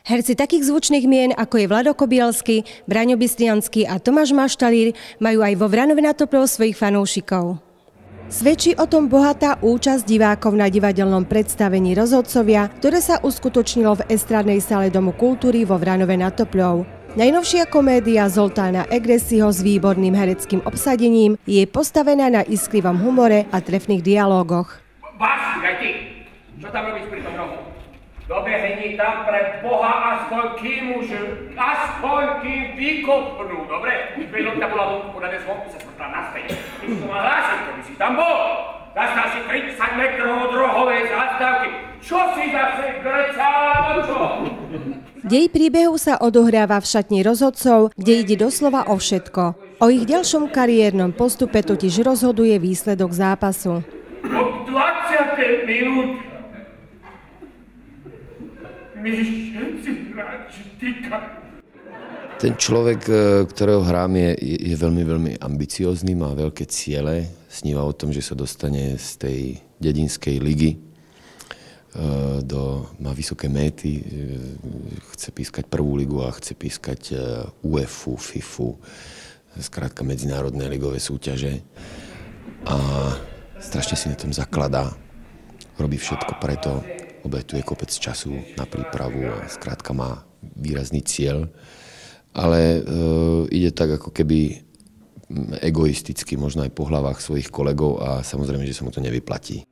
Herci takých zvučných mien, ako je Vlado Kobielsky, Braňo Bystriansky a Tomáš Maštalír, majú aj vo Vranove na Toplov svojich fanúšikov. Svedčí o tom bohatá účasť divákov na divadelnom predstavení rozhodcovia, ktoré sa uskutočnilo v estrádnej sále Domu kultúry vo Vranove na Topľov. Najnovšia komédia Zoltána Egresiho s výborným hereckým obsadením je postavená na iskrivom humore a trefných dialógoch. Básnik, aj ty! Čo tam robíš pri tom rohu? Dobehni tam pre Boha aspoň kým už, aspoň kým vykopnú, dobre? Minúta bola vonku, podané zvonku sa smrtla naspäť. Ty si to mal hlásiť, keby si tam bol. Zastal si 30 metrov od rohovej zástavky. Čo si zase grecál, čo? Dej príbehu sa odohráva v šatni rozhodcov, kde ide doslova o všetko. O ich ďalšom kariérnom postupe totiž rozhoduje výsledok zápasu. Od 20. minúty Ten človek, e, ktorého hrám, je, je veľmi, veľmi ambiciózny, má veľké ciele, sníva o tom, že sa dostane z tej dedinskej ligy e, do, má vysoké méty, e, chce pískať prvú ligu a chce pískať UEFu, FIFU, zkrátka medzinárodné ligové súťaže. A strašne si na tom zakladá, robí všetko preto, obetuje kopec času na prípravu a zkrátka má výrazný cieľ. Ale e, ide tak ako keby egoisticky, možno aj po hlavách svojich kolegov a samozrejme, že sa mu to nevyplatí.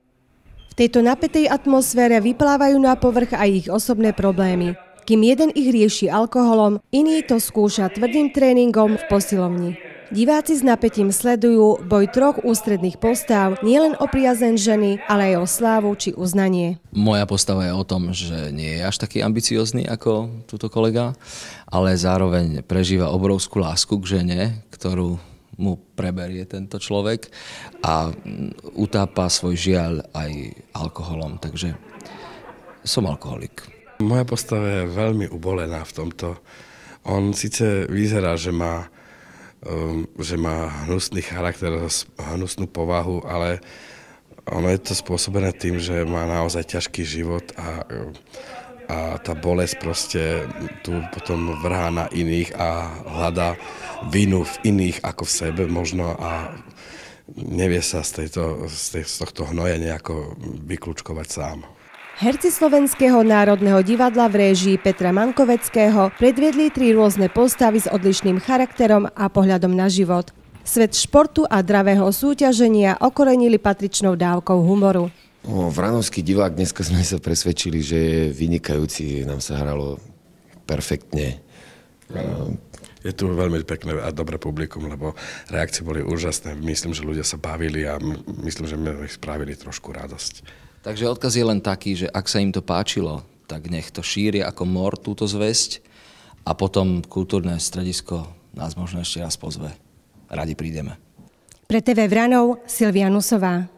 V tejto napätej atmosfére vyplávajú na povrch aj ich osobné problémy. Kým jeden ich rieši alkoholom, iný to skúša tvrdým tréningom v posilovni. Diváci s napätím sledujú boj troch ústredných postav nielen o priazen ženy, ale aj o slávu či uznanie. Moja postava je o tom, že nie je až taký ambiciózny ako túto kolega, ale zároveň prežíva obrovskú lásku k žene, ktorú mu preberie tento človek a utápa svoj žiaľ aj alkoholom. Takže som alkoholik. Moja postava je veľmi ubolená v tomto. On síce vyzerá, že má že má hnusný charakter, hnusnú povahu, ale ono je to spôsobené tým, že má naozaj ťažký život a, a tá bolesť proste tu potom vrhá na iných a hľadá vinu v iných ako v sebe možno a nevie sa z, tejto, z, tej, z tohto hnoja nejako vyklúčkovať sám. Herci Slovenského národného divadla v réžii Petra Mankoveckého predviedli tri rôzne postavy s odlišným charakterom a pohľadom na život. Svet športu a dravého súťaženia okorenili patričnou dávkou humoru. O, Vranovský divák, dneska sme sa presvedčili, že je vynikajúci, nám sa hralo perfektne. Je tu veľmi pekné a dobré publikum, lebo reakcie boli úžasné. Myslím, že ľudia sa bavili a myslím, že my ich spravili trošku radosť. Takže odkaz je len taký, že ak sa im to páčilo, tak nech to šíria ako mor túto zväzť a potom kultúrne stredisko nás možno ešte raz pozve. Radi prídeme. Pre TV Vranov Silvia Nusová.